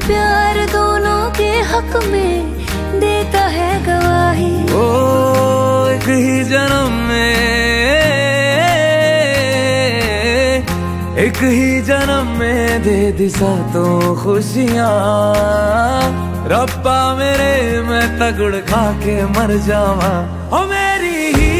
प्यार दोनों के हक में देता है गवाही। ओ, एक ही जन्म में, एक ही जन्म में दे दिशा तो खुशियाँ। रब्बा मेरे, मैं तगड़ खा के मर जावा। ओ, मेरी ही